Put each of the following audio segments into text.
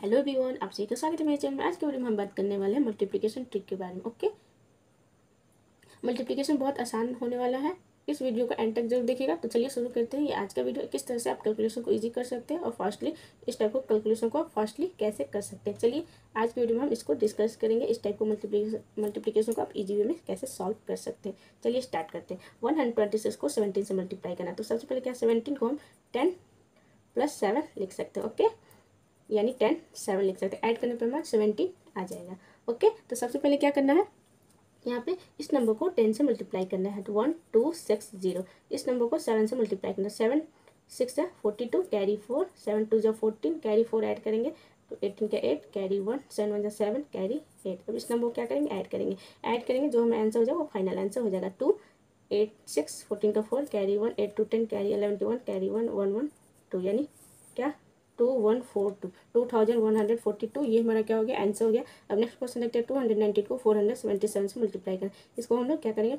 Hello everyone आप सभी का स्वागत है मेरे चैनल में। आज के वीडियो में हम बात करने वाले हैं मल्टीप्लिकेशन ट्रिक के बारे में ओके मल्टीप्लिकेशन बहुत आसान होने वाला है। इस वीडियो को एंड तक ज़रूर देखिएगा। तो चलिए शुरू करते हैं। ये आज का वीडियो किस तरह से आप कैलकुलेशन को ईजी कर सकते हैं और फास्टली इस टाइप को कैलकुलेशन को आप फास्टली कैसे कर सकते हैं? चलिए, आज के वीडियो में हम इसको डिस्कस करेंगे। इस टाइप को मल्टीप्लिकेशन मल्टीप्लिकेशन को आप ईजी वे में कैसे सॉल्व कर सकते हैं? चलिए स्टार्ट करते हैं। वन हंड्रेड ट्वेंटी सिक्स को सेवनटीन से मल्टीप्लाई करना तो सबसे पहले क्या सेवनटीन को हम टेन प्लस सेवन लिख सकते हैं ओके यानी टेन, सेवन लिख सकते हैं। ऐड करने पर हमारा सेवेंटीन आ जाएगा। ओके तो सबसे पहले क्या करना है? यहाँ पे इस नंबर को टेन से मल्टीप्लाई करना है। तो वन टू सिक्स ज़ीरो इस नंबर को सेवन से मल्टीप्लाई करना है। सेवन सिक्स है forty two carry four seven two जो फोर्टीन कैरी फोर ऐड करेंगे। तो एटीन का eight carry one seven one जो सेवन कैरी एट अब इस नंबर को क्या करेंगे? ऐड करेंगे। ऐड करेंगे, जो हमें आंसर हो जाएगा वो फाइनल आंसर हो जाएगा। टू एट सिक्स फोर्टीन का four carry one eight two ten carry eleven two one carry one one one two यानी क्या? Two one four two two thousand one hundred forty two ये हमारा क्या हो गया? आंसर हो गया। अब नेक्स्ट क्वेश्चन देखते हैं टू हंड्रेड नाइन्टी को फोर हंड्रेड सेवेंटी सेवन से मल्टीप्लाई करें। इसको हम लोग क्या करेंगे?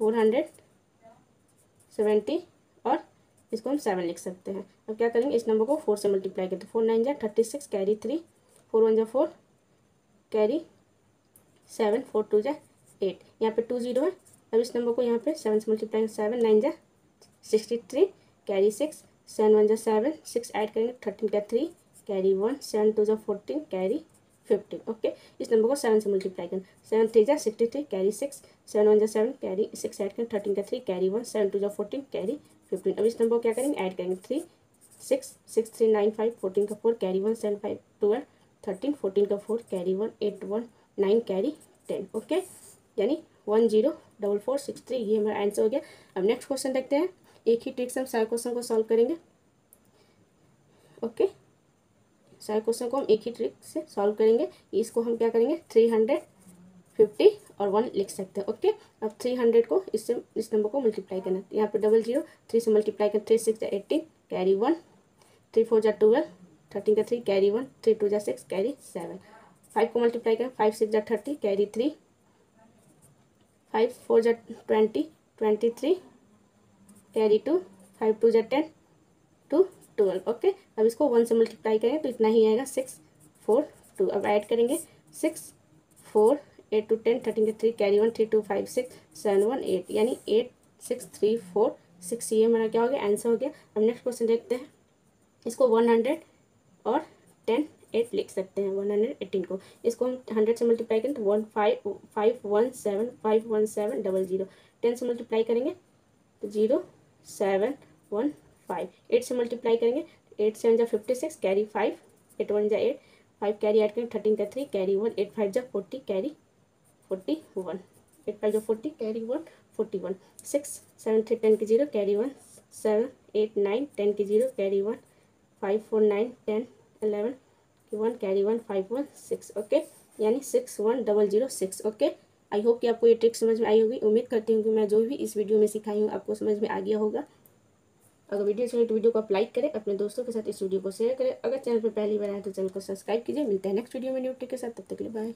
फोर हंड्रेड सेवेंटी और इसको हम सेवन लिख सकते हैं। अब क्या करेंगे? इस नंबर को फोर से मल्टीप्लाई करते फोर नाइन जा thirty six carry three four one जा four carry seven four two जा एट यहाँ पे टू ज़ीरो है। अब इस नंबर को यहाँ पे सेवन से मल्टीप्लाई सेवन नाइन जा sixty three carry six seven one जो सेवन, सिक्स ऐड करेंगे, थर्टीन का three, carry one, seven two जो फोर्टीन, कैरी फिफ्टीन, ओके? इस नंबर को सेवन से मल्टीप्लाई करें। सेवन थ्री जा sixty three, carry six, seven one जो सेवन, कैरी सिक्स ऐड करें, थर्टीन का three, carry one, seven two जो फोर्टीन, कैरी फिफ्टीन। अब इस नंबर को क्या करेंगे? ऐड करेंगे, three, six six three nine five, fourteen का four, carry one, seven five, twelve, thirteen, fourteen का four, carry one, eight one, nine, carry ten, okay? यानी one zero double four, six three, ये हमारा answer हो गया। अब next question देखते हैं। एक ही ट्रिक से हम सारे क्वेश्चन को सॉल्व करेंगे। ओके सारे क्वेश्चन को हम एक ही ट्रिक से सॉल्व करेंगे। इसको हम क्या करेंगे? थ्री हंड्रेड फिफ्टी और वन लिख सकते हैं। ओके अब थ्री हंड्रेड को इससे, इस नंबर को मल्टीप्लाई करना है। यहाँ पे डबल ज़ीरो थ्री से मल्टीप्लाई कर three six eighteen carry one three four जा ट्वेल्व थर्टीन का three carry one three two जा सिक्स कैरी सेवन फाइव को मल्टीप्लाई करें फाइव सिक्स जा thirty carry three five four जा twenty twenty three carry two five two जा ten two twelve okay अब इसको वन से मल्टीप्लाई करेंगे तो इतना ही आएगा सिक्स फोर टू अब ऐड करेंगे six four eight two ten thirteen के three carry one three two five six seven one eight यानी eight six three four six ये हमारा क्या हो गया? आंसर हो गया। अब नेक्स्ट क्वेश्चन देखते हैं। इसको वन हंड्रेड और टेन एट लिख सकते हैं वन हंड्रेड एटीन को। इसको हम हंड्रेड से मल्टीप्लाई करें तो one five five one seven five one seven double zero ten से मल्टीप्लाई करेंगे तो zero seven, one, five. Eight से मल्टीप्लाई करेंगे, एट सेवन जा fifty six carry five eight one जा एट फाइव कैरी ऐड करेंगे थर्टीन का three carry one eight five जा forty carry forty one eight five जा forty carry one forty one six seven three ten की zero carry one seven eight nine ten की zero carry one five four nine ten eleven one carry one five one six okay यानी six one double zero six okay I hope कि आपको ये trick समझ में आई होगी। उम्मीद करती हूँ कि मैं जो भी इस वीडियो में सिखाई हूँ, आपको समझ में आ गया होगा। अगर वीडियो चले तो वीडियो को आप लाइक करें, अपने दोस्तों के साथ इस वीडियो को शेयर करें। अगर चैनल पर पहली बार आए तो चैनल को सब्सक्राइब कीजिए। मिलते हैं नेक्स्ट वीडियो में न्यू ट्रिक के साथ। तब तक के लिए बाय।